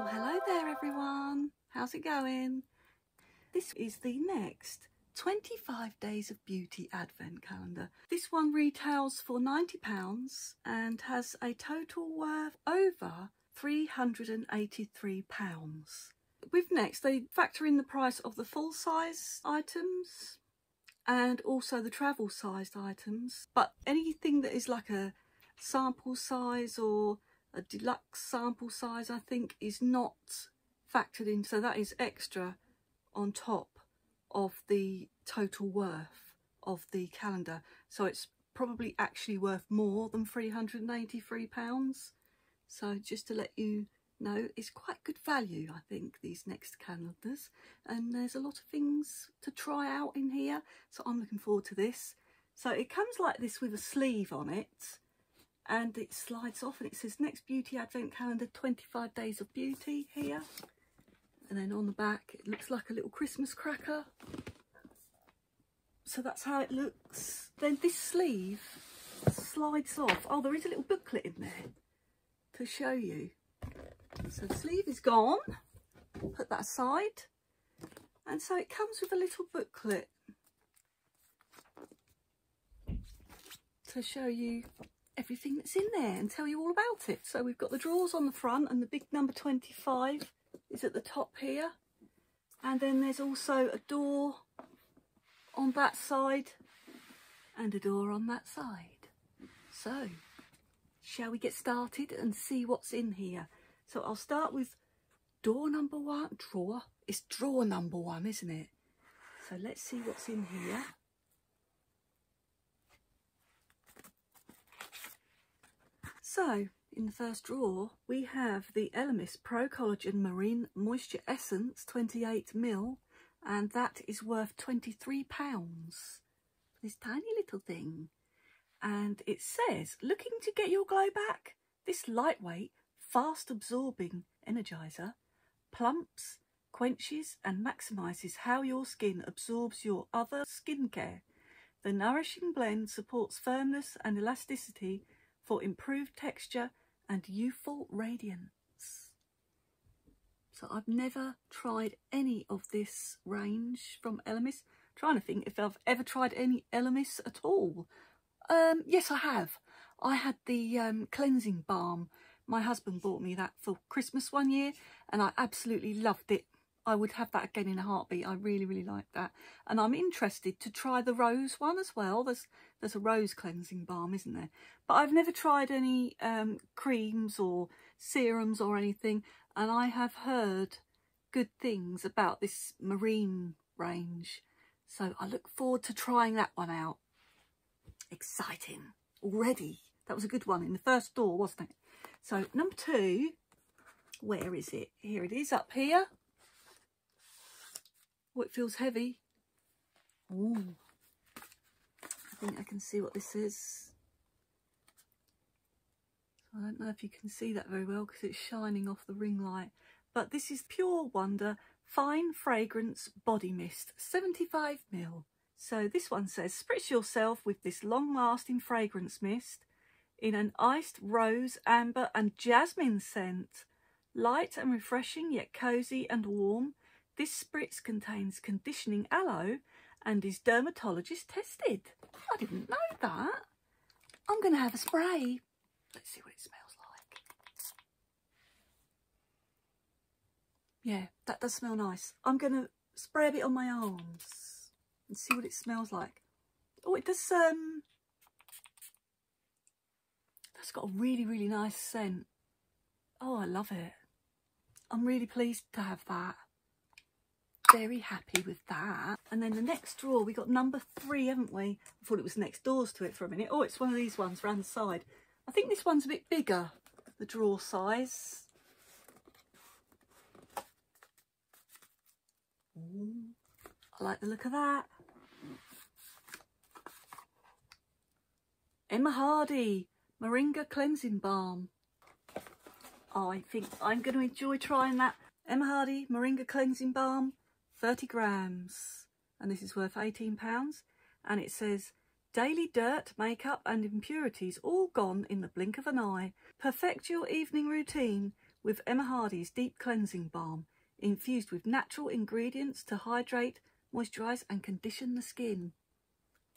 Oh, hello there everyone. How's it going? This is the next 25 Days of Beauty Advent Calendar. This one retails for £90 and has a total worth over £383. With next, they factor in the price of the full size items and also the travel sized items. But anything that is like a sample size or a deluxe sample size, I think, is not factored in. So that is extra on top of the total worth of the calendar. So it's probably actually worth more than £383. So just to let you know, it's quite good value, I think, these next calendars. And there's a lot of things to try out in here. So I'm looking forward to this. So it comes like this with a sleeve on it. And it slides off and it says Next Beauty Advent Calendar 25 Days of Beauty here. And then on the back it looks like a little Christmas cracker. So that's how it looks. Then this sleeve slides off. Oh there is a little booklet in there to show you. So the sleeve is gone. Put that aside. And so it comes with a little booklet to show you everything that's in there and tell you all about it. So we've got the drawers on the front and the big number 25 is at the top here. And then there's also a door on that side and a door on that side. So shall we get started and see what's in here? So I'll start with door number one drawer. It's drawer number one isn't it? So let's see what's in here so in the first drawer, we have the Elemis Pro Collagen Marine Moisture Essence 28ml and that is worth £23 for this tiny little thing. And it says, looking to get your glow back? This lightweight, fast absorbing energizer plumps, quenches and maximises how your skin absorbs your other skincare. The nourishing blend supports firmness and elasticity for improved texture and youthful radiance. So I've never tried any of this range from Elemis. trying to think if I've ever tried any Elemis at all. Um, yes, I have. I had the um, cleansing balm. My husband bought me that for Christmas one year and I absolutely loved it. I would have that again in a heartbeat. I really, really like that. And I'm interested to try the rose one as well. There's there's a rose cleansing balm, isn't there? But I've never tried any um, creams or serums or anything. And I have heard good things about this marine range. So I look forward to trying that one out. Exciting. Already. That was a good one in the first door, wasn't it? So number two, where is it? Here it is up here. Oh, it feels heavy. Oh, I think I can see what this is. I don't know if you can see that very well because it's shining off the ring light. But this is Pure Wonder Fine Fragrance Body Mist, 75ml. So this one says, spritz yourself with this long-lasting fragrance mist in an iced rose, amber and jasmine scent. Light and refreshing yet cosy and warm. This spritz contains conditioning aloe and is dermatologist tested. I didn't know that. I'm going to have a spray. Let's see what it smells like. Yeah, that does smell nice. I'm going to spray a bit on my arms and see what it smells like. Oh, it does, um, that's got a really, really nice scent. Oh, I love it. I'm really pleased to have that very happy with that. And then the next drawer, we got number three, haven't we? I thought it was next doors to it for a minute. Oh, it's one of these ones around the side. I think this one's a bit bigger, the drawer size. Ooh, I like the look of that. Emma Hardy Moringa Cleansing Balm. Oh, I think I'm going to enjoy trying that Emma Hardy Moringa Cleansing Balm 30 grams and this is worth 18 pounds and it says daily dirt makeup and impurities all gone in the blink of an eye perfect your evening routine with Emma Hardy's Deep Cleansing Balm, infused with natural ingredients to hydrate, moisturise and condition the skin.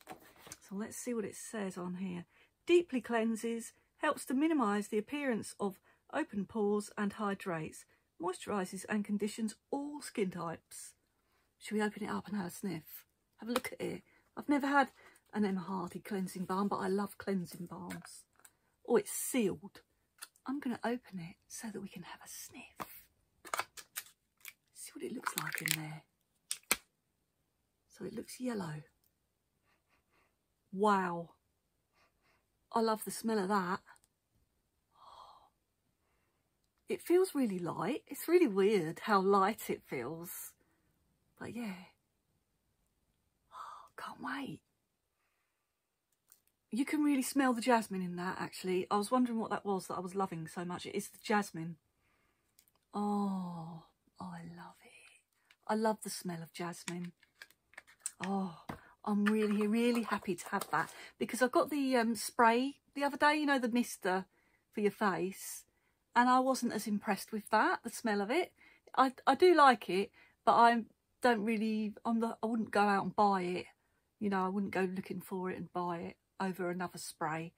So let's see what it says on here. Deeply cleanses, helps to minimise the appearance of open pores and hydrates, moisturises and conditions all skin types. Should we open it up and have a sniff? Have a look at it. I've never had an Emma Hardy cleansing balm, but I love cleansing balms. Oh, it's sealed. I'm going to open it so that we can have a sniff. See what it looks like in there. So it looks yellow. Wow. I love the smell of that. It feels really light. It's really weird how light it feels. But yeah. Oh, can't wait. You can really smell the jasmine in that, actually. I was wondering what that was that I was loving so much. It is the jasmine. Oh, oh I love it. I love the smell of jasmine. Oh, I'm really, really happy to have that because I got the um, spray the other day, you know, the mister for your face and I wasn't as impressed with that, the smell of it. I, I do like it, but I don't really, I'm the, I wouldn't go out and buy it. You know, I wouldn't go looking for it and buy it over another spray.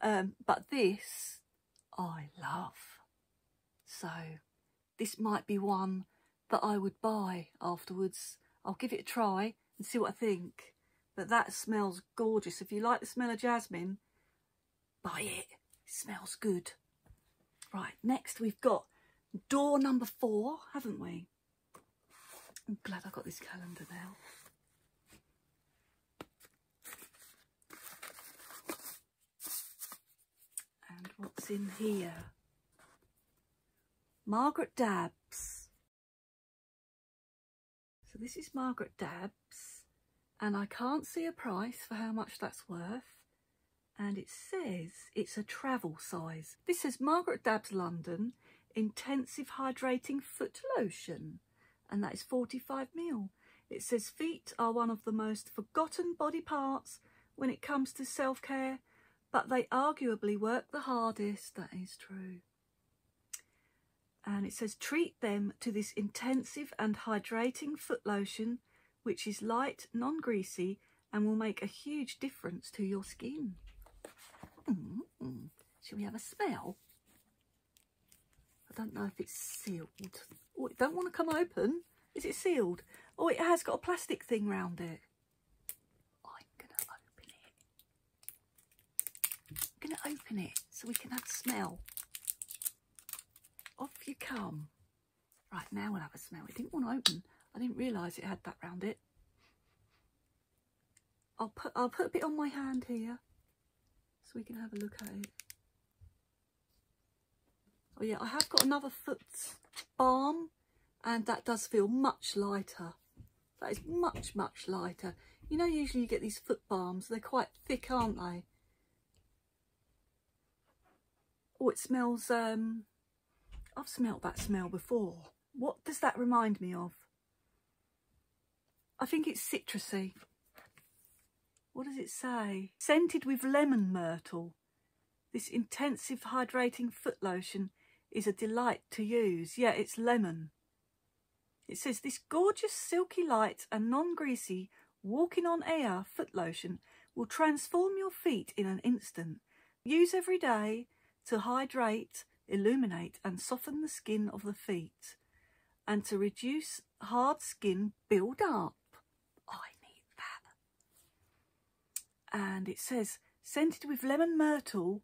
Um, but this, I love. So, this might be one that I would buy afterwards. I'll give it a try and see what I think. But that smells gorgeous. If you like the smell of jasmine, buy it. It smells good. Right, next we've got door number four, haven't we? I'm glad I got this calendar now. And what's in here? Margaret Dabbs. So this is Margaret Dabbs and I can't see a price for how much that's worth and it says it's a travel size. This says Margaret Dabbs London Intensive Hydrating Foot Lotion and that is 45 mil. It says feet are one of the most forgotten body parts when it comes to self-care but they arguably work the hardest, that is true. And it says treat them to this intensive and hydrating foot lotion which is light, non-greasy and will make a huge difference to your skin. Mm. Shall we have a smell? I don't know if it's sealed. Oh, it don't want to come open. Is it sealed? Oh, it has got a plastic thing round it. I'm going to open it. I'm going to open it so we can have a smell. Off you come. Right, now we'll have a smell. It didn't want to open. I didn't realise it had that round it. I'll put I'll put a bit on my hand here so we can have a look at it. Oh yeah, I have got another foot balm and that does feel much lighter. That is much, much lighter. You know, usually you get these foot balms, they're quite thick, aren't they? Oh, it smells, um, I've smelt that smell before. What does that remind me of? I think it's citrusy. What does it say? Scented with lemon myrtle. This intensive hydrating foot lotion is a delight to use. Yeah, it's lemon. It says this gorgeous silky light and non-greasy walking on air foot lotion will transform your feet in an instant. Use every day to hydrate, illuminate and soften the skin of the feet and to reduce hard skin build up. I need that. And it says scented with lemon myrtle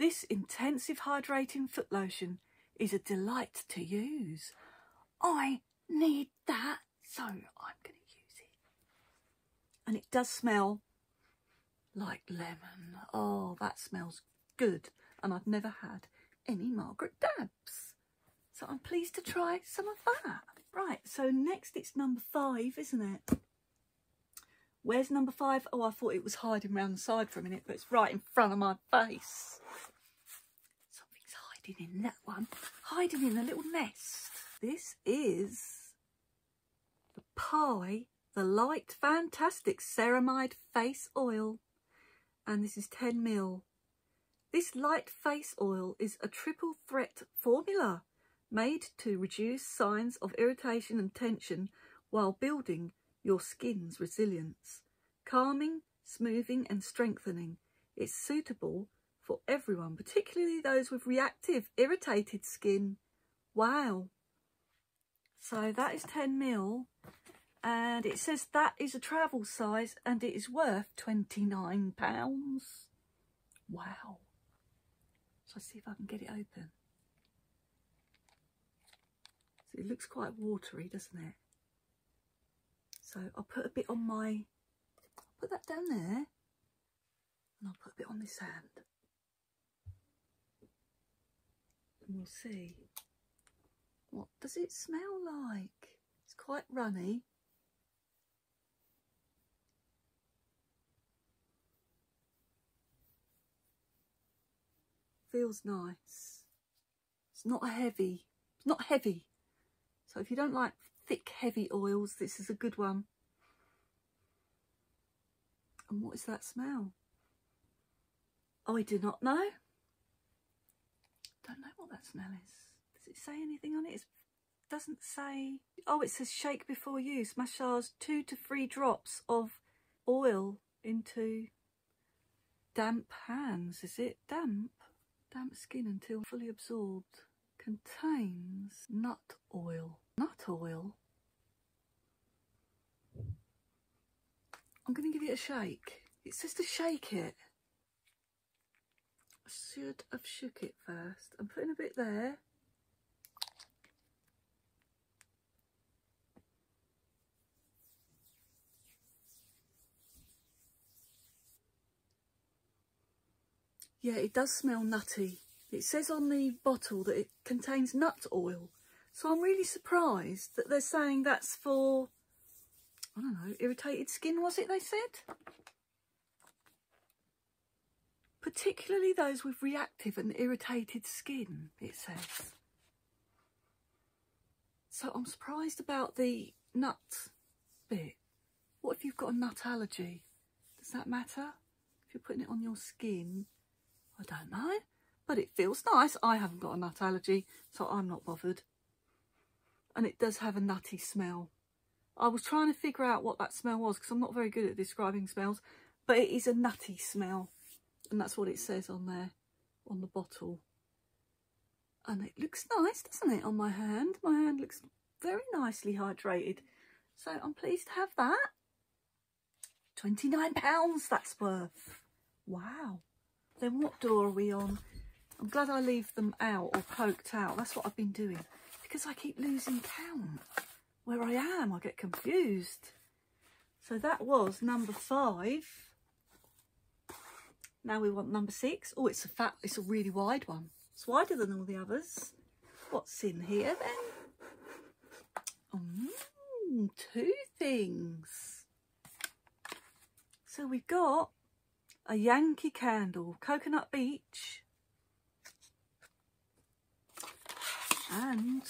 this intensive hydrating foot lotion is a delight to use. I need that so i'm going to use it. And it does smell like lemon. Oh that smells good. And i've never had any margaret dabbs so i'm pleased to try some of that. Right so next it's number five isn't it? Where's number five? Oh, I thought it was hiding around the side for a minute, but it's right in front of my face. Hiding in that one. Hiding in a little nest. This is the Pai, the Light Fantastic Ceramide Face Oil. And this is 10 mil. This light face oil is a triple threat formula made to reduce signs of irritation and tension while building your skin's resilience. Calming, smoothing and strengthening. It's suitable for everyone, particularly those with reactive, irritated skin. Wow. So that is 10 mil and it says that is a travel size and it is worth £29. Wow. So let's see if I can get it open. So it looks quite watery, doesn't it? So I'll put a bit on my, I'll put that down there and I'll put a bit on this hand. And we'll see. What does it smell like? It's quite runny. Feels nice. It's not heavy. It's not heavy. So if you don't like thick, heavy oils, this is a good one. And what is that smell? I do not know. Don't know what that smell is. Does it say anything on it? It doesn't say. Oh, it says shake before use. Massage two to three drops of oil into damp hands. Is it damp? Damp skin until fully absorbed. Contains nut oil. Nut oil? I'm going to give it a shake. It says to shake it. Should have shook it first. I'm putting a bit there. Yeah, it does smell nutty. It says on the bottle that it contains nut oil. So I'm really surprised that they're saying that's for, I don't know, irritated skin, was it they said? Particularly those with reactive and irritated skin, it says. So I'm surprised about the nut bit. What if you've got a nut allergy? Does that matter? If you're putting it on your skin, I don't know. But it feels nice. I haven't got a nut allergy, so I'm not bothered. And it does have a nutty smell. I was trying to figure out what that smell was because I'm not very good at describing smells. But it is a nutty smell. And that's what it says on there, on the bottle. And it looks nice, doesn't it, on my hand? My hand looks very nicely hydrated. So I'm pleased to have that. £29 that's worth. Wow. Then what door are we on? I'm glad I leave them out or poked out. That's what I've been doing. Because I keep losing count. Where I am, I get confused. So that was number five. Now we want number six. Oh, it's a fat, it's a really wide one. It's wider than all the others. What's in here then? Mm, two things. So we've got a Yankee Candle, Coconut Beach, and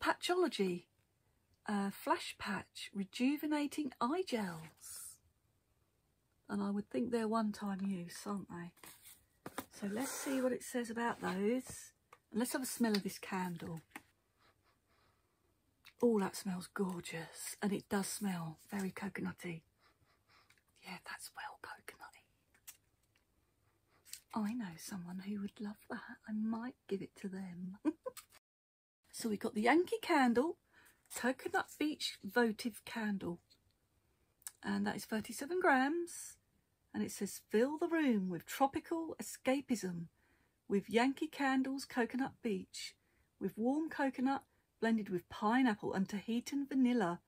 Patchology, Flash Patch Rejuvenating Eye Gels. And I would think they're one-time use, aren't they? So let's see what it says about those. And let's have a smell of this candle. Oh, that smells gorgeous. And it does smell very coconutty. Yeah, that's well coconutty. I know someone who would love that. I might give it to them. so we've got the Yankee Candle, Coconut Beach Votive Candle. And that is 37 grams. And it says, fill the room with tropical escapism with Yankee Candles Coconut Beach with warm coconut blended with pineapple and Tahitian vanilla.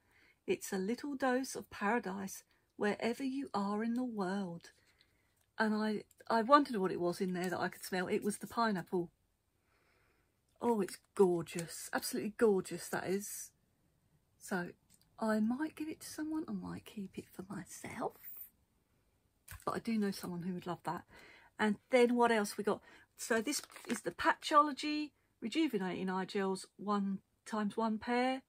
It's a little dose of paradise wherever you are in the world. And I, I wondered what it was in there that I could smell. It was the pineapple. Oh, it's gorgeous. Absolutely gorgeous, that is. So I might give it to someone. I might keep it for myself. But I do know someone who would love that. And then what else we got? So this is the Patchology Rejuvenating Eye Gels one times one pair.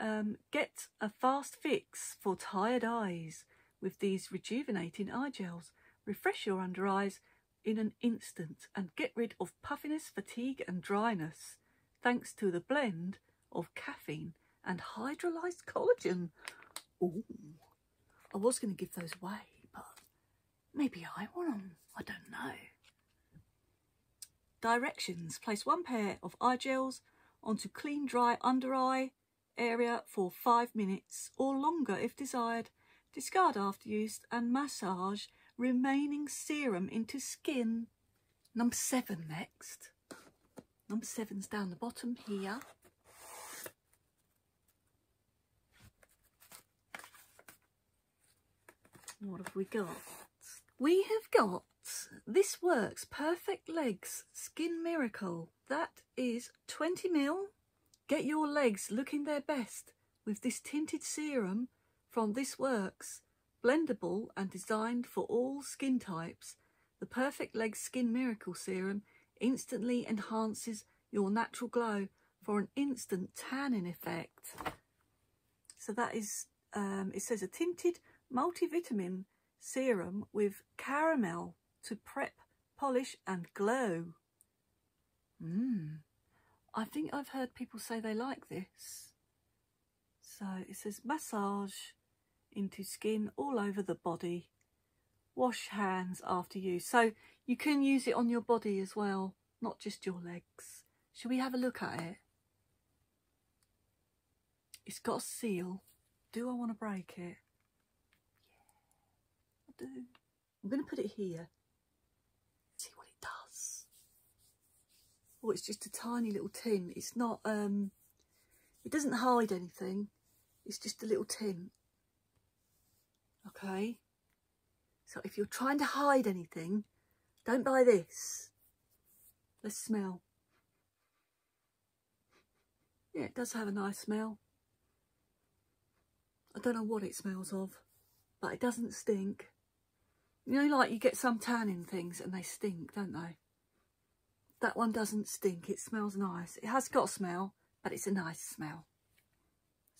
Um, get a fast fix for tired eyes with these rejuvenating eye gels. Refresh your under eyes in an instant and get rid of puffiness, fatigue and dryness. thanks to the blend of caffeine and hydrolyzed collagen. Ooh, I was going to give those away, but maybe I want them. I don't know. Directions. Place one pair of eye gels onto clean dry under eye area for five minutes or longer if desired. Discard after use and massage remaining serum into skin. Number seven next. Number seven's down the bottom here. What have we got? We have got This Works Perfect Legs Skin Miracle. That is 20 mil. Get your legs looking their best with this tinted serum from This Works. Blendable and designed for all skin types. The Perfect Legs Skin Miracle Serum instantly enhances your natural glow for an instant tanning effect. So that is, um, it says a tinted multivitamin serum with caramel to prep, polish and glow. Mmm. I think I've heard people say they like this. So it says massage into skin all over the body. Wash hands after use. So you can use it on your body as well, not just your legs. Shall we have a look at it? It's got a seal. Do I want to break it? Do. I'm going to put it here. See what it does. Oh, it's just a tiny little tin. It's not, um, it doesn't hide anything. It's just a little tin. Okay. So if you're trying to hide anything, don't buy this. Let's smell. Yeah, it does have a nice smell. I don't know what it smells of, but it doesn't stink. You know, like you get some tanning things and they stink, don't they? That one doesn't stink. It smells nice. It has got a smell, but it's a nice smell.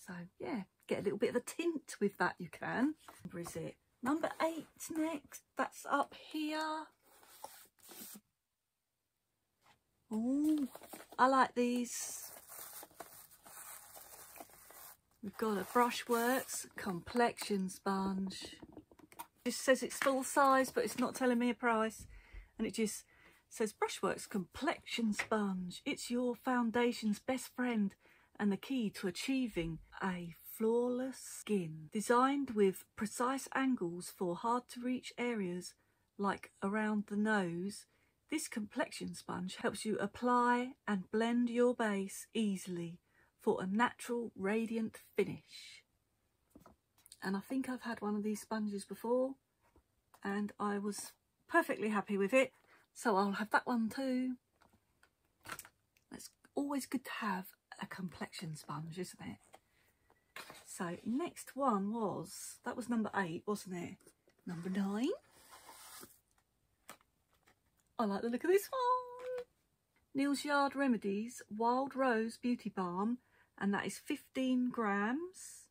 So, yeah, get a little bit of a tint with that you can. Where is it? Number eight next. That's up here. Oh, I like these. We've got a Brushworks complexion sponge just says it's full size, but it's not telling me a price. And it just says Brushworks Complexion Sponge. It's your foundation's best friend and the key to achieving a flawless skin. Designed with precise angles for hard to reach areas like around the nose, this complexion sponge helps you apply and blend your base easily for a natural radiant finish and I think I've had one of these sponges before and I was perfectly happy with it. So I'll have that one too. It's always good to have a complexion sponge isn't it? So next one was that was number eight wasn't it? Number nine. I like the look of this one. Neal's Yard Remedies Wild Rose Beauty Balm and that is 15 grams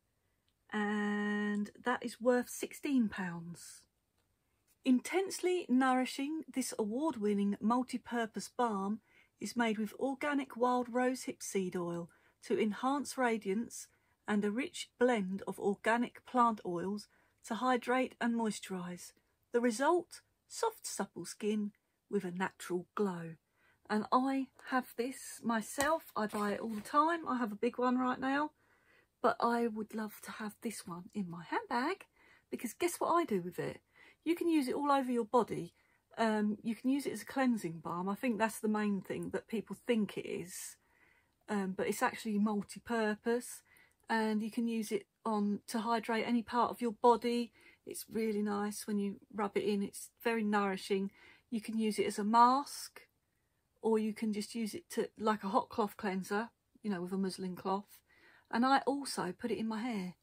and that is worth £16. Intensely nourishing, this award-winning multi-purpose balm is made with organic wild rosehip seed oil to enhance radiance and a rich blend of organic plant oils to hydrate and moisturise. The result? Soft, supple skin with a natural glow. And I have this myself. I buy it all the time. I have a big one right now but I would love to have this one in my handbag because guess what I do with it? You can use it all over your body. Um, you can use it as a cleansing balm. I think that's the main thing that people think it is. Um, but it's actually multi-purpose and you can use it on to hydrate any part of your body. It's really nice when you rub it in. It's very nourishing. You can use it as a mask or you can just use it to like a hot cloth cleanser, you know, with a muslin cloth and I also put it in my hair.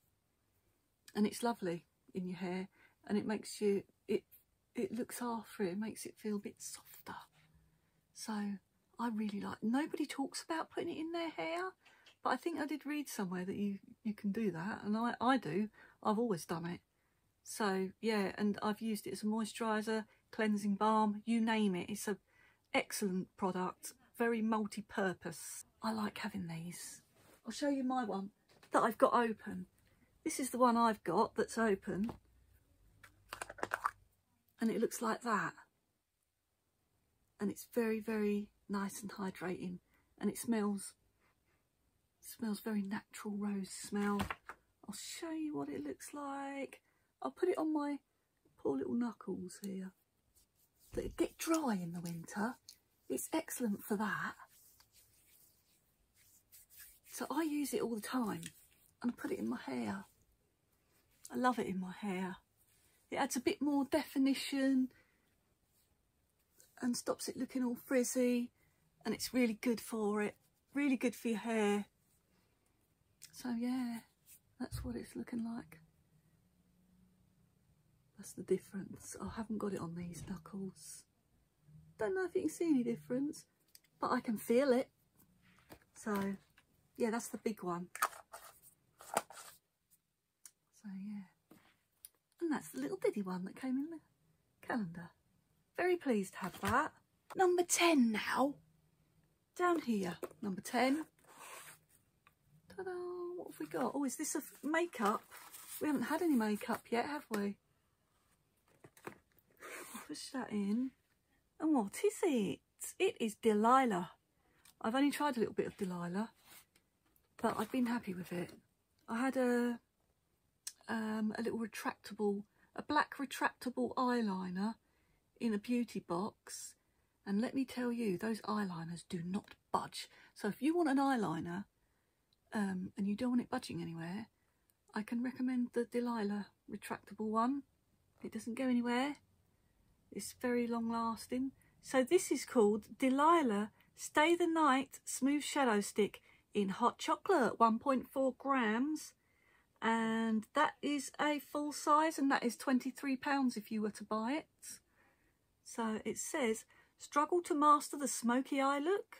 And it's lovely in your hair. And it makes you it it looks after it, it makes it feel a bit softer. So I really like nobody talks about putting it in their hair but I think I did read somewhere that you you can do that. And I, I do. I've always done it. So yeah and I've used it as a moisturiser cleansing balm you name it. It's an excellent product. Very multi-purpose. I like having these. I'll show you my one that I've got open. This is the one I've got that's open. And it looks like that. And it's very, very nice and hydrating. And it smells, smells very natural rose smell. I'll show you what it looks like. I'll put it on my poor little knuckles here. They get dry in the winter. It's excellent for that. So I use it all the time and I put it in my hair. I love it in my hair. It adds a bit more definition and stops it looking all frizzy and it's really good for it. Really good for your hair. So yeah, that's what it's looking like. That's the difference. I haven't got it on these knuckles. Don't know if you can see any difference, but I can feel it. So, yeah, that's the big one. So, yeah. And that's the little bitty one that came in the calendar. Very pleased to have that. Number 10 now. Down here, number 10. Ta-da! What have we got? Oh, is this a makeup? We haven't had any makeup yet, have we? push that in. And what is it? It is Delilah. I've only tried a little bit of Delilah, but I've been happy with it. I had a um, a little retractable, a black retractable eyeliner in a beauty box. And let me tell you, those eyeliners do not budge. So if you want an eyeliner um, and you don't want it budging anywhere, I can recommend the Delilah retractable one. It doesn't go anywhere. It's very long lasting. So this is called Delilah Stay the Night Smooth Shadow Stick in Hot Chocolate, 1.4 grams. And that is a full size and that is £23 if you were to buy it. So it says, struggle to master the smoky eye look?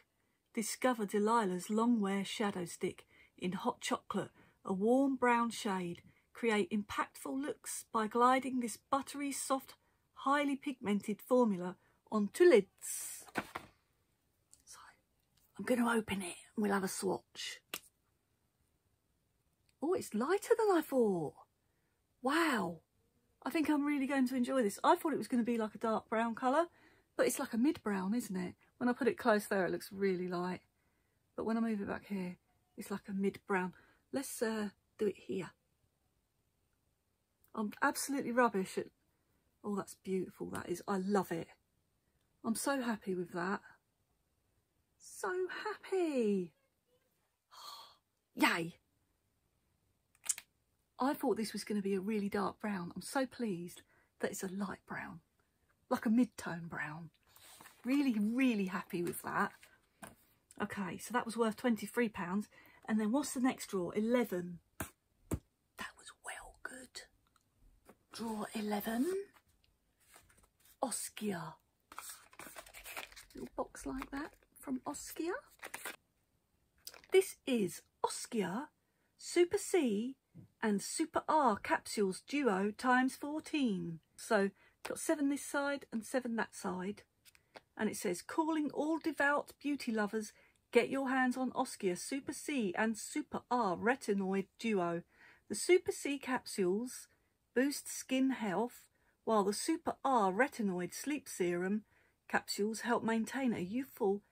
Discover Delilah's long wear shadow stick in hot chocolate, a warm brown shade. Create impactful looks by gliding this buttery soft highly pigmented formula onto lids. I'm going to open it and we'll have a swatch. Oh, it's lighter than I thought. Wow. I think I'm really going to enjoy this. I thought it was going to be like a dark brown colour, but it's like a mid-brown, isn't it? When I put it close there, it looks really light. But when I move it back here, it's like a mid-brown. Let's uh, do it here. I'm absolutely rubbish at Oh, that's beautiful. That is. I love it. I'm so happy with that. So happy. Yay. I thought this was going to be a really dark brown. I'm so pleased that it's a light brown, like a mid-tone brown. Really, really happy with that. Okay, so that was worth £23. And then what's the next draw? 11. That was well good. Draw 11. Oskia. Little box like that from Oskia. This is Oskia Super C and Super R capsules duo times 14. So got seven this side and seven that side. And it says, calling all devout beauty lovers, get your hands on Oskia Super C and Super R retinoid duo. The Super C capsules boost skin health while the Super R retinoid sleep serum capsules help maintain a youthful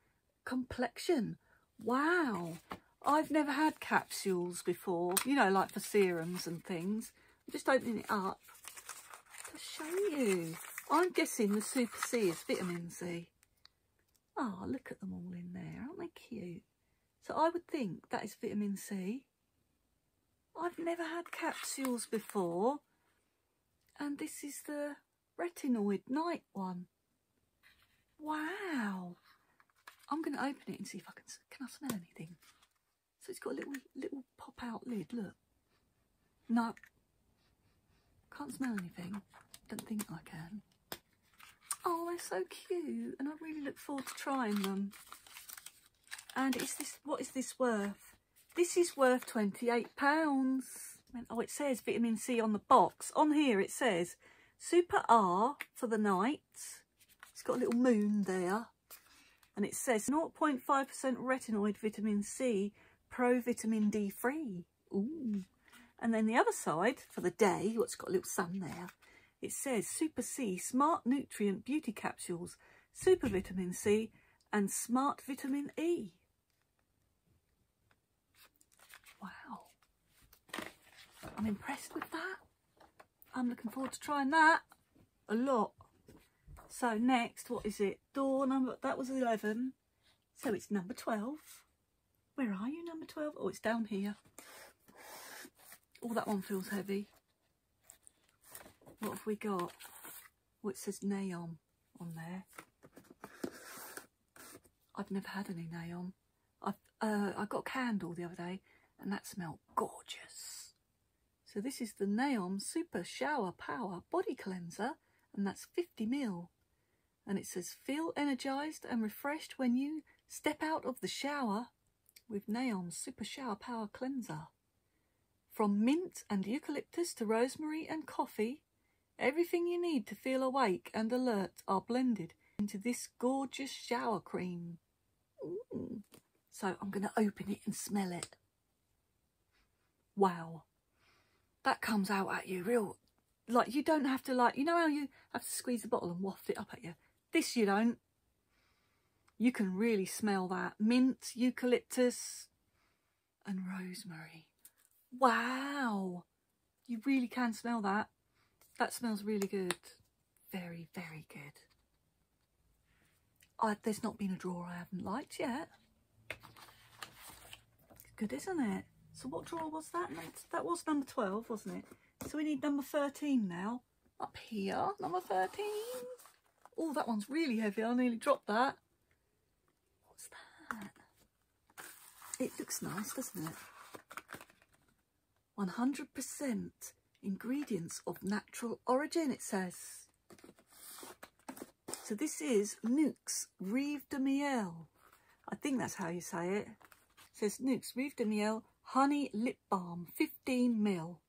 complexion. Wow, I've never had capsules before, you know, like for serums and things. I'm just opening it up to show you. I'm guessing the Super C is vitamin C. Oh, look at them all in there. Aren't they cute? So I would think that is vitamin C. I've never had capsules before. And this is the retinoid night one. Wow. I'm going to open it and see if I can, can I smell anything? So it's got a little, little pop out lid, look. No. Can't smell anything. Don't think I can. Oh, they're so cute. And I really look forward to trying them. And is this, what is this worth? This is worth £28. Oh, it says vitamin C on the box. On here it says Super R for the night. It's got a little moon there. And it says 0.5% retinoid vitamin C, pro vitamin D free. Ooh. And then the other side, for the day, what's got a little sun there, it says Super C Smart Nutrient Beauty Capsules, Super Vitamin C and Smart Vitamin E. Wow. I'm impressed with that. I'm looking forward to trying that a lot. So next, what is it? Door number, that was 11. So it's number 12. Where are you, number 12? Oh, it's down here. Oh, that one feels heavy. What have we got? Oh, it says Neom on there. I've never had any Neom. I've, uh, I got a candle the other day and that smelled gorgeous. So this is the Neom Super Shower Power Body Cleanser and that's 50ml. And it says feel energised and refreshed when you step out of the shower with Neom's Super Shower Power Cleanser. From mint and eucalyptus to rosemary and coffee, everything you need to feel awake and alert are blended into this gorgeous shower cream. Ooh. So I'm going to open it and smell it. Wow. That comes out at you real, like you don't have to like, you know how you have to squeeze the bottle and waft it up at you? This you don't. You can really smell that. Mint, eucalyptus and rosemary. Wow. You really can smell that. That smells really good. Very, very good. I, there's not been a drawer I haven't liked yet. Good, isn't it? So what drawer was that? That was number 12, wasn't it? So we need number 13 now. Up here, number 13. Oh, that one's really heavy. I nearly dropped that. What's that? It looks nice, doesn't it? 100% ingredients of natural origin, it says. So this is Nuxe Rive de Miel. I think that's how you say it. It says Nuxe Rive de Miel Honey Lip Balm, 15 mil.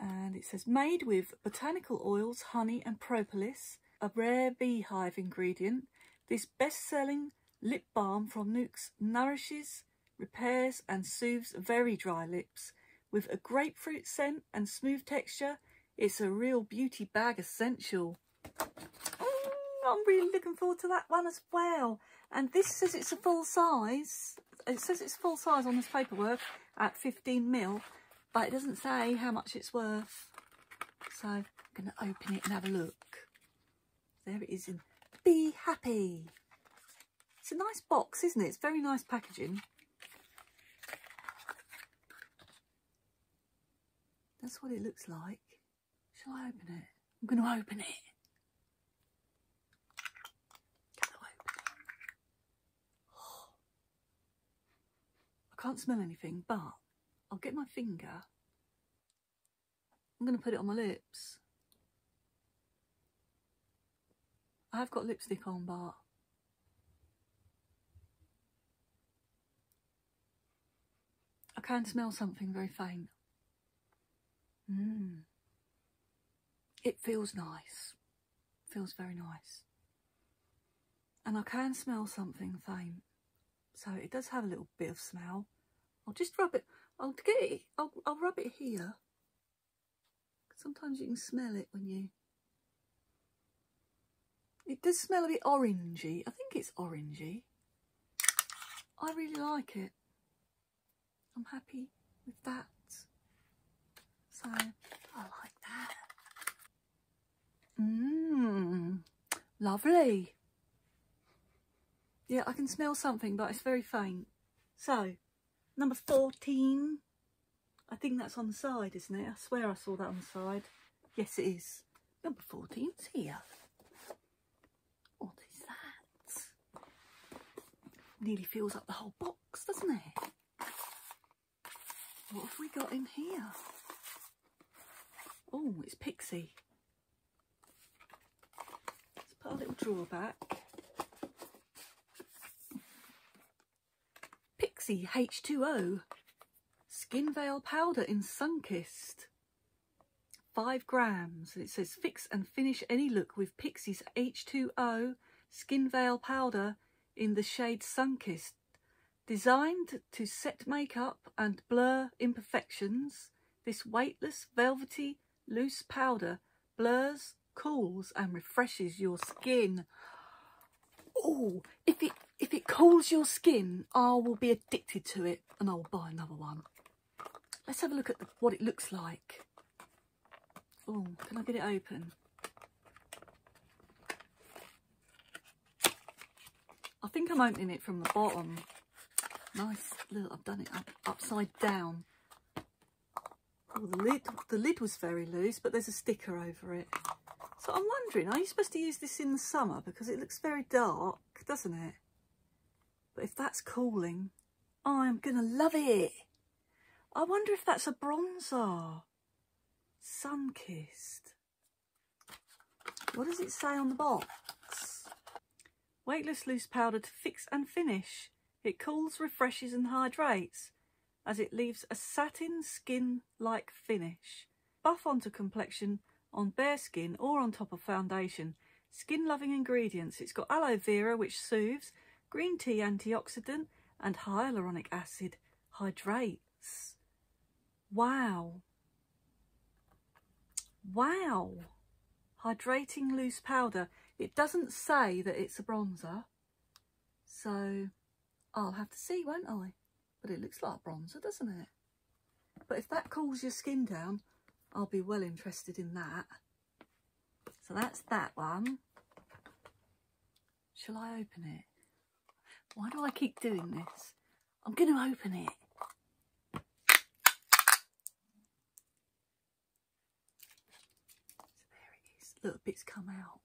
And it says made with botanical oils, honey and propolis, a rare beehive ingredient. This best-selling lip balm from Nuxe nourishes, repairs and soothes very dry lips with a grapefruit scent and smooth texture, it's a real beauty bag essential. Oh, I'm really looking forward to that one as well. And this says it's a full size. It says it's full size on this paperwork at 15 mil, but it doesn't say how much it's worth. So I'm going to open it and have a look. There it is in Be Happy. It's a nice box, isn't it? It's very nice packaging. That's what it looks like. Shall I open it? I'm going to open it. I can't smell anything, but I'll get my finger. I'm going to put it on my lips. I have got lipstick on, but I can smell something very faint. Mm. It feels nice. Feels very nice. And I can smell something faint. So it does have a little bit of smell. I'll just rub it. I'll get it. I'll, I'll rub it here. Sometimes you can smell it when you... It does smell a bit orangey. I think it's orangey. I really like it. I'm happy with that. So I like that. Mmm, lovely. Yeah, I can smell something, but it's very faint. So, number 14. I think that's on the side, isn't it? I swear I saw that on the side. Yes, it is. Number 14's here. What is that? Nearly fills up the whole box, doesn't it? What have we got in here? Oh, it's Pixi. Let's put a little drawer back. Pixi H2O Skin Veil Powder in Sunkissed. Five grams. It says fix and finish any look with Pixi's H2O Skin Veil Powder in the shade Sunkissed. Designed to set makeup and blur imperfections, this weightless, velvety, loose powder blurs, cools and refreshes your skin. Oh, if it if it cools your skin, I will be addicted to it and I'll buy another one. Let's have a look at the, what it looks like. Oh, can I get it open? I think I'm opening it from the bottom. Nice little, I've done it up, upside down. Oh, the lid, the lid was very loose, but there's a sticker over it. So I'm wondering, are you supposed to use this in the summer? Because it looks very dark, doesn't it? But if that's cooling, I'm going to love it. I wonder if that's a bronzer. Sun-kissed. What does it say on the box? Weightless loose powder to fix and finish. It cools, refreshes and hydrates as it leaves a satin skin-like finish. Buff onto complexion on bare skin or on top of foundation. Skin-loving ingredients. It's got aloe vera, which soothes, green tea antioxidant, and hyaluronic acid hydrates. Wow. Wow. Hydrating loose powder. It doesn't say that it's a bronzer. So I'll have to see, won't I? But it looks like bronzer, doesn't it? But if that cools your skin down, I'll be well interested in that. So that's that one. Shall I open it? Why do I keep doing this? I'm going to open it. So there it is. Little bits come out.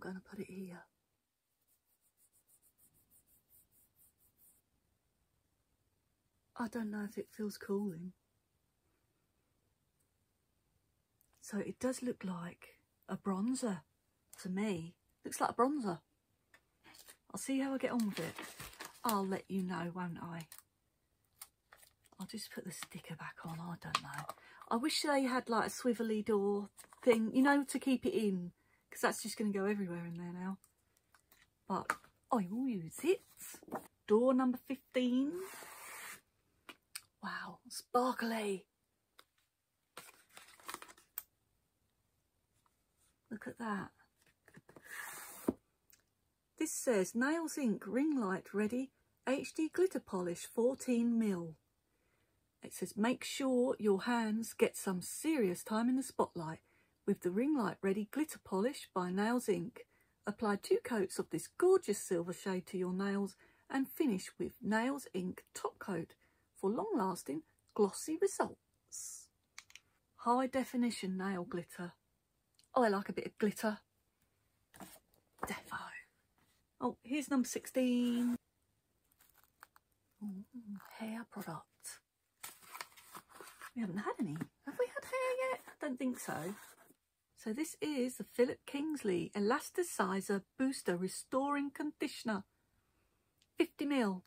I'm going to put it here. I don't know if it feels cooling. So it does look like a bronzer to me. Looks like a bronzer. I'll see how I get on with it. I'll let you know, won't I? I'll just put the sticker back on. I don't know. I wish they had like a swivelly door thing, you know, to keep it in. Because that's just going to go everywhere in there now. But I will use it. Door number 15. Wow, sparkly. Look at that. This says Nails Inc Ring Light Ready HD Glitter Polish 14 mil. It says make sure your hands get some serious time in the spotlight with the Ring Light Ready Glitter Polish by Nails Inc. Apply two coats of this gorgeous silver shade to your nails and finish with Nails Inc Top Coat for long-lasting glossy results. High definition nail glitter. Oh, I like a bit of glitter. Defo. Oh, here's number 16. Ooh, hair product. We haven't had any. Have we had hair yet? I don't think so. So this is the Philip Kingsley Elasticizer Booster Restoring Conditioner. 50ml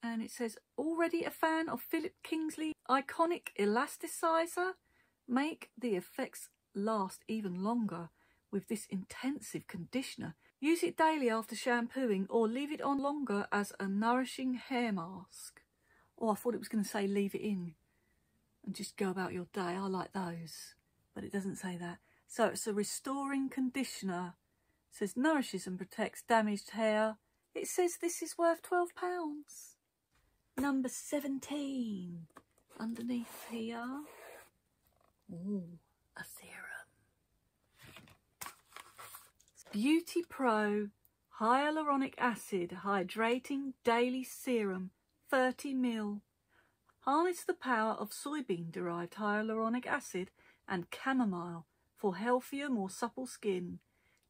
and it says already a fan of Philip Kingsley iconic elasticizer? Make the effects last even longer with this intensive conditioner. Use it daily after shampooing or leave it on longer as a nourishing hair mask. Oh I thought it was going to say leave it in and just go about your day. I like those but it doesn't say that so it's a restoring conditioner it says nourishes and protects damaged hair it says this is worth 12 pounds number 17 underneath here. Ooh, a serum. Beauty Pro Hyaluronic Acid Hydrating Daily Serum 30 ml. Harness the power of soybean derived hyaluronic acid and chamomile for healthier, more supple skin.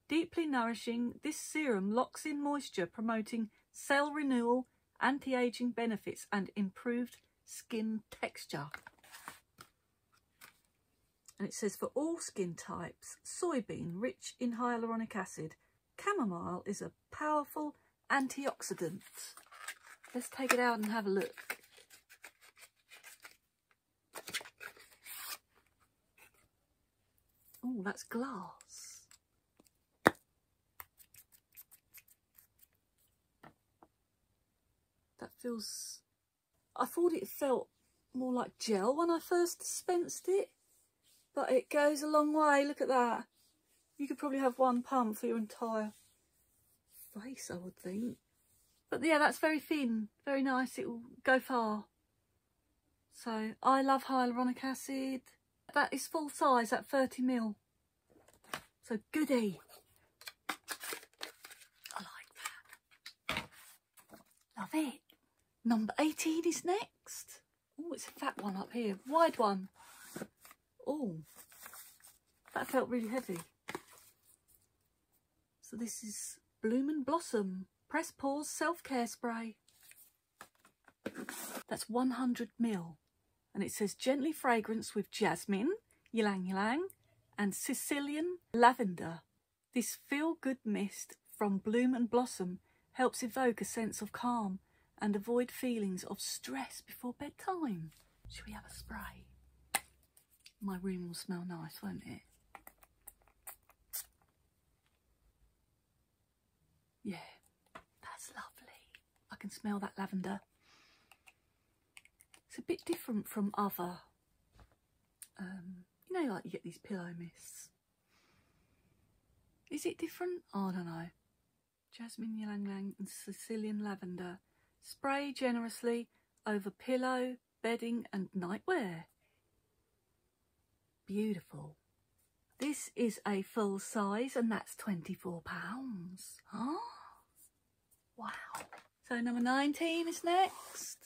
Deeply nourishing, this serum locks in moisture, promoting cell renewal anti-aging benefits and improved skin texture. And it says for all skin types, soybean rich in hyaluronic acid, chamomile is a powerful antioxidant. Let's take it out and have a look. Oh, that's glass. That feels. I thought it felt more like gel when I first dispensed it, but it goes a long way. Look at that. You could probably have one pump for your entire face, I would think. But yeah, that's very thin, very nice. It will go far. So I love hyaluronic acid. That is full size at 30 mil. So goody. I like that. Love it. Number 18 is next. Oh, it's a fat one up here. Wide one. Oh, that felt really heavy. So this is Bloom and Blossom Press Pause Self-Care Spray. That's 100 mil. And it says gently fragrance with jasmine, ylang ylang, and Sicilian lavender. This feel-good mist from Bloom and Blossom helps evoke a sense of calm and avoid feelings of stress before bedtime. Should we have a spray? My room will smell nice, won't it? Yeah, that's lovely. I can smell that lavender. It's a bit different from other, um, you know, like you get these pillow mists. Is it different? Oh, I don't know. Jasmine ylang ylang and Sicilian lavender. Spray generously over pillow, bedding and nightwear. Beautiful. This is a full size and that's £24. Oh, wow. So number 19 is next.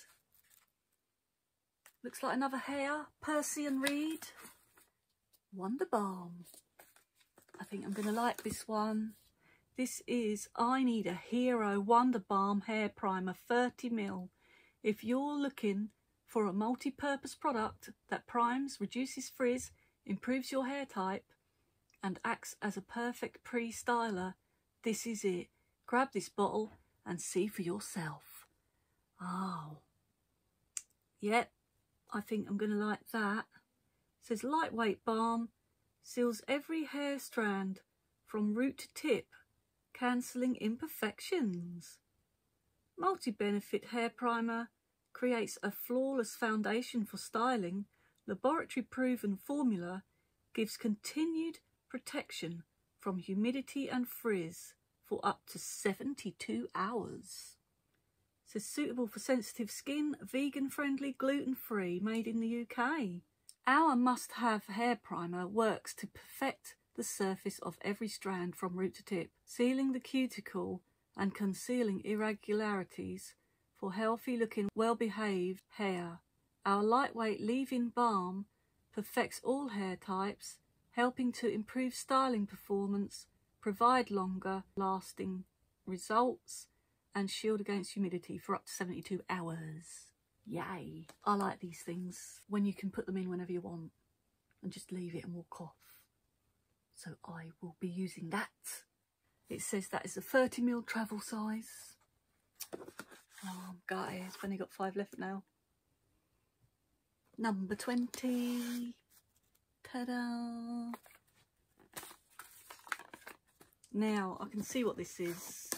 Looks like another hair. Percy and Reed. Wonder Balm. I think I'm going to like this one. This is I Need a Hero Wonder Balm Hair Primer 30ml. If you're looking for a multi-purpose product that primes, reduces frizz, improves your hair type and acts as a perfect pre-styler, this is it. Grab this bottle and see for yourself. Oh, yep, I think I'm going to like that. It says lightweight balm, seals every hair strand from root to tip cancelling imperfections. Multi-benefit hair primer creates a flawless foundation for styling. Laboratory proven formula gives continued protection from humidity and frizz for up to 72 hours. It says suitable for sensitive skin, vegan friendly, gluten free, made in the UK. Our must have hair primer works to perfect the surface of every strand from root to tip, sealing the cuticle and concealing irregularities for healthy looking, well behaved hair. Our lightweight leave-in balm perfects all hair types, helping to improve styling performance, provide longer lasting results and shield against humidity for up to 72 hours. Yay! I like these things when you can put them in whenever you want and just leave it and walk off so I will be using that. It says that is a 30ml travel size. Oh, guys, I've only got five left now. Number 20. Ta-da! Now, I can see what this is.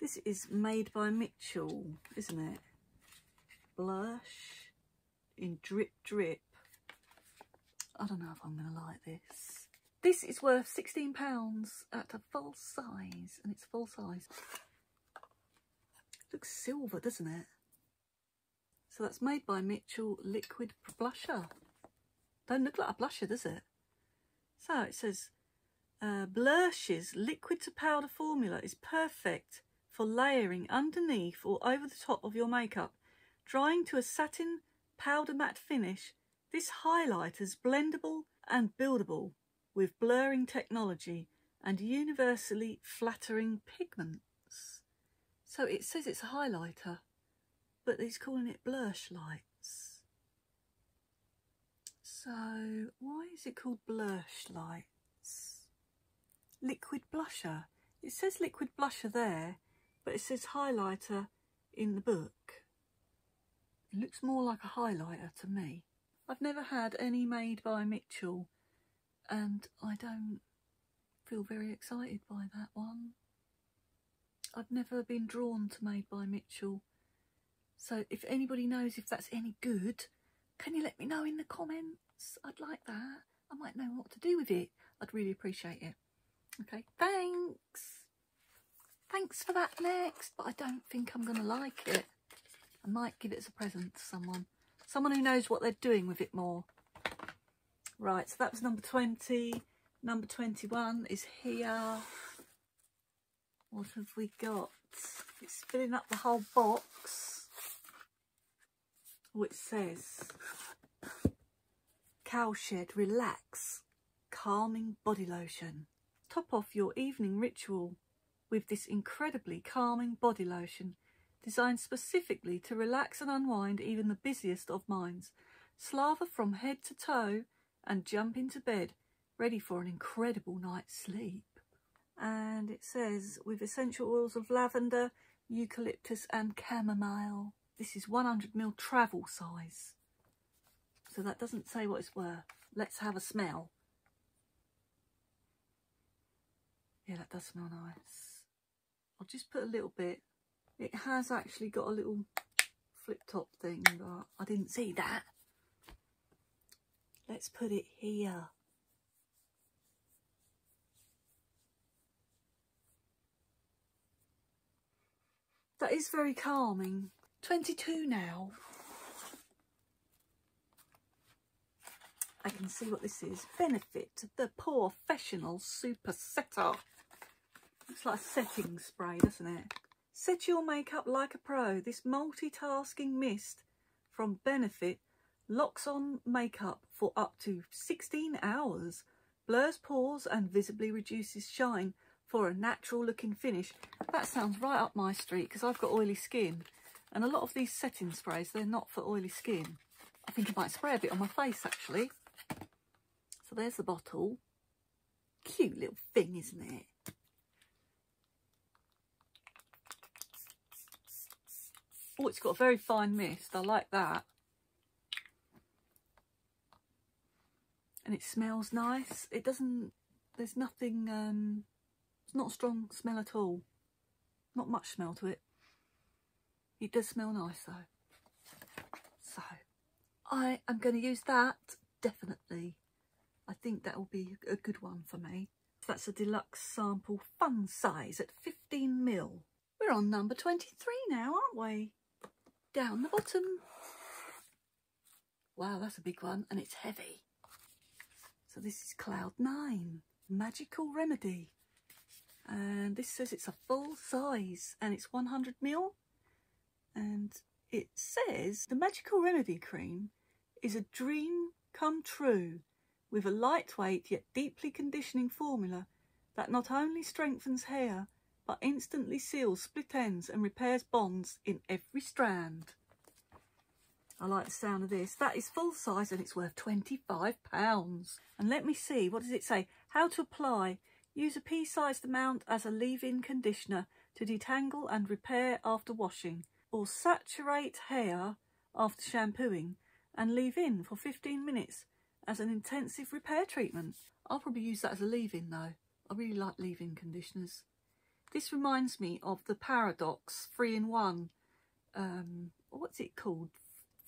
This is made by Mitchell, isn't it? Blush in Drip Drip. I don't know if I'm going to like this. This is worth £16 at a full size, and it's full size. looks silver, doesn't it? So that's made by Mitchell Liquid Blusher. Don't look like a blusher, does it? So it says, uh, Blush's liquid to powder formula is perfect for layering underneath or over the top of your makeup. Drying to a satin powder matte finish, this highlighter is blendable and buildable with blurring technology and universally flattering pigments. So it says it's a highlighter, but he's calling it blush lights. So why is it called blush lights? Liquid blusher. It says liquid blusher there, but it says highlighter in the book. It looks more like a highlighter to me. I've never had any made by Mitchell and I don't feel very excited by that one. I've never been drawn to Made by Mitchell So if anybody knows if that's any good, can you let me know in the comments? I'd like that. I might know what to do with it. I'd really appreciate it. Okay, thanks. Thanks for that next, but I don't think I'm going to like it. I might give it as a present to someone. Someone who knows what they're doing with it more. Right, so that was number 20. Number 21 is here. What have we got? It's filling up the whole box. Oh, it says Cowshed Relax Calming Body Lotion. Top off your evening ritual with this incredibly calming body lotion designed specifically to relax and unwind even the busiest of minds. Slather from head to toe and jump into bed ready for an incredible night's sleep. And it says with essential oils of lavender, eucalyptus and chamomile. This is 100ml travel size. So that doesn't say what it's worth. Let's have a smell. Yeah, that does smell nice. I'll just put a little bit. It has actually got a little flip top thing, but I didn't see that. Let's put it here. That is very calming. 22 now. I can see what this is. Benefit the POREfessional super setter. Looks like a setting spray, doesn't it? Set your makeup like a pro. This multitasking mist from Benefit locks on makeup for up to 16 hours, blurs pores and visibly reduces shine for a natural looking finish. That sounds right up my street because I've got oily skin and a lot of these setting sprays, they're not for oily skin. I think I might spray a bit on my face actually. So there's the bottle. Cute little thing, isn't it? Oh, it's got a very fine mist. I like that. And it smells nice. It doesn't, there's nothing, um, it's not a strong smell at all. Not much smell to it. It does smell nice though. So, I am going to use that, definitely. I think that will be a good one for me. That's a deluxe sample fun size at 15ml. We're on number 23 now, aren't we? Down the bottom. Wow, that's a big one and it's heavy. So this is Cloud 9, Magical Remedy. And this says it's a full size and it's 100ml. And it says the Magical Remedy cream is a dream come true with a lightweight yet deeply conditioning formula that not only strengthens hair but instantly seals split ends and repairs bonds in every strand. I like the sound of this. That is full size and it's worth £25. And let me see, what does it say? How to apply. Use a pea-sized amount as a leave-in conditioner to detangle and repair after washing. Or saturate hair after shampooing and leave in for 15 minutes as an intensive repair treatment. I'll probably use that as a leave-in though. I really like leave-in conditioners. This reminds me of the Paradox 3-in-1. Um, what's it called?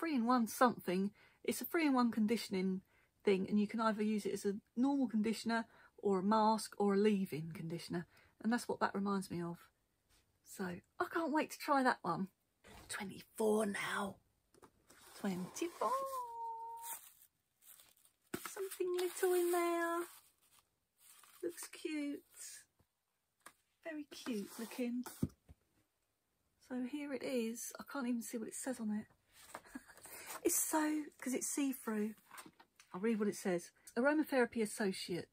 3-in-1 something. It's a 3-in-1 conditioning thing and you can either use it as a normal conditioner or a mask or a leave-in conditioner. And that's what that reminds me of. So I can't wait to try that one. 24 now. 24. Something little in there. Looks cute. Very cute looking. So here it is. I can't even see what it says on it. it's so, because it's see-through. I'll read what it says. Aromatherapy Associates.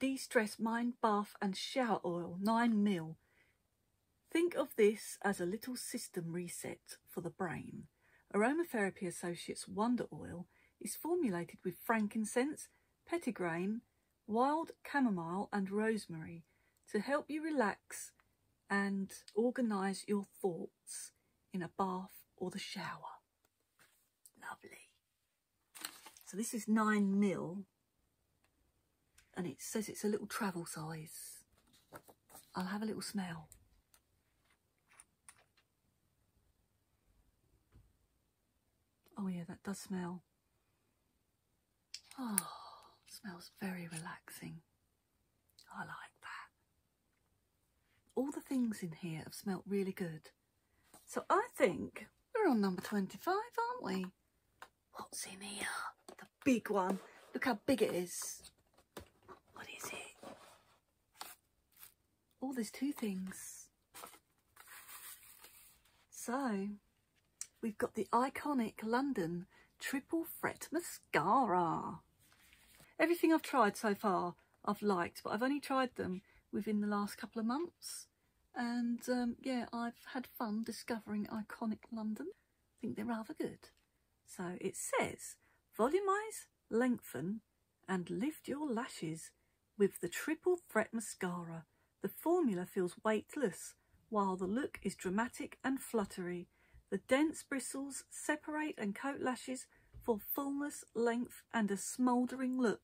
De-stress mind bath and shower oil, 9 mil. Think of this as a little system reset for the brain. Aromatherapy Associates Wonder Oil is formulated with frankincense, petitgrain, wild chamomile and rosemary to help you relax and organise your thoughts in a bath or the shower. Lovely. So this is 9 mil and it says it's a little travel size. I'll have a little smell. Oh yeah, that does smell. Oh, smells very relaxing. I like. All the things in here have smelt really good. So I think we're on number 25, aren't we? What's in here? The big one. Look how big it is. What is it? Oh, there's two things. So, we've got the iconic London Triple Threat Mascara. Everything I've tried so far I've liked, but I've only tried them within the last couple of months. And um, yeah, I've had fun discovering iconic London. I think they're rather good. So it says, volumise, lengthen and lift your lashes with the Triple Threat Mascara. The formula feels weightless, while the look is dramatic and fluttery. The dense bristles separate and coat lashes for fullness, length and a smouldering look.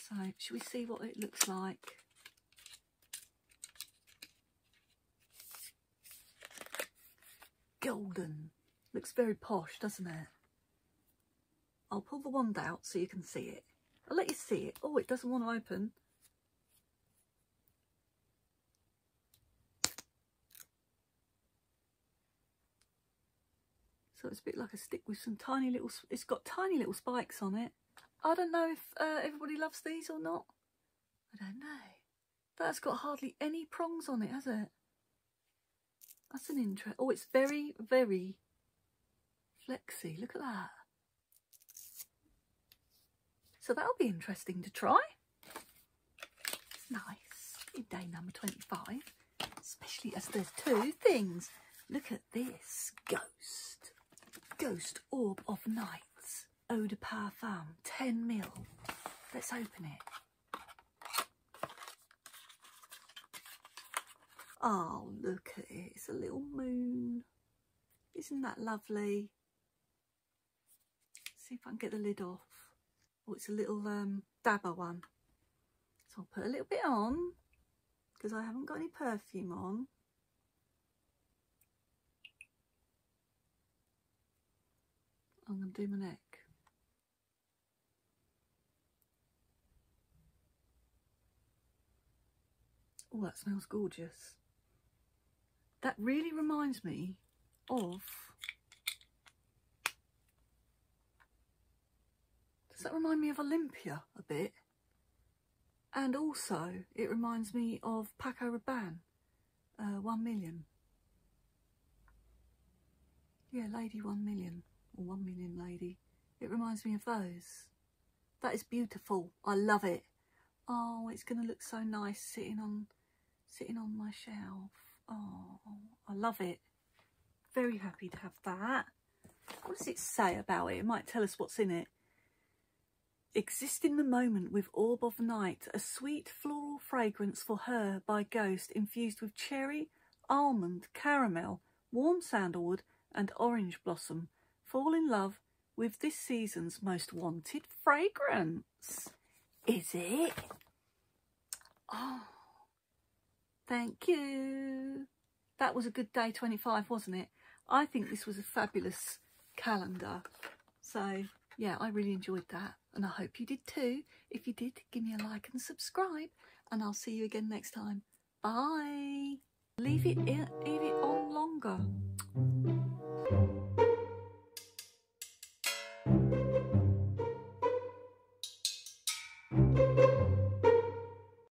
So, should we see what it looks like? Golden. Looks very posh, doesn't it? I'll pull the wand out so you can see it. I'll let you see it. Oh, it doesn't want to open. So it's a bit like a stick with some tiny little, it's got tiny little spikes on it. I don't know if uh, everybody loves these or not. I don't know. That's got hardly any prongs on it, has it? That's an interest. Oh, it's very, very flexy. Look at that. So that'll be interesting to try. Nice in day number 25, especially as there's two things. Look at this ghost. Ghost Orb of Nights. Eau de Parfum, 10 mil. Let's open it. Oh, look at it. It's a little moon. Isn't that lovely? Let's see if I can get the lid off. Oh, it's a little um, dabber one. So I'll put a little bit on because I haven't got any perfume on. I'm going to do my neck. Oh, that smells gorgeous. That really reminds me of... Does that remind me of Olympéa a bit? And also, it reminds me of Paco Rabanne, uh, 1 million. Yeah, Lady 1 million, or 1 million Lady. It reminds me of those. That is beautiful. I love it. Oh, it's going to look so nice sitting on sitting on my shelf. Oh, I love it. Very happy to have that. What does it say about it? It might tell us what's in it. Exist in the moment with Orb of Night, a sweet floral fragrance for her by Ghost infused with cherry, almond, caramel, warm sandalwood and orange blossom. Fall in love with this season's most wanted fragrance. Is it? Oh. Thank you. That was a good day 25, wasn't it? I think this was a fabulous calendar. So, yeah, I really enjoyed that. And I hope you did too. If you did, give me a like and subscribe. And I'll see you again next time. Bye. Leave it, in, leave it on longer.